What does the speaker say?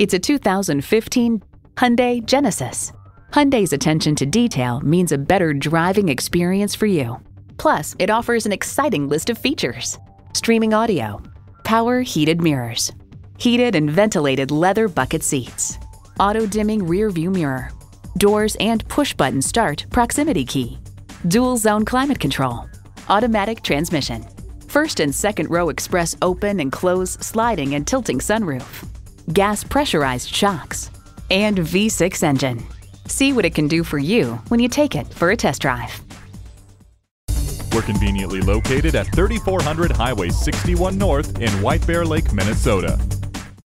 It's a 2015 Hyundai Genesis. Hyundai's attention to detail means a better driving experience for you. Plus, it offers an exciting list of features. Streaming audio, power heated mirrors, heated and ventilated leather bucket seats, auto dimming rear view mirror, doors and push button start proximity key, dual zone climate control, automatic transmission, first and second row express open and close sliding and tilting sunroof, gas pressurized shocks, and V6 engine. See what it can do for you when you take it for a test drive. We're conveniently located at 3400 Highway 61 North in White Bear Lake, Minnesota.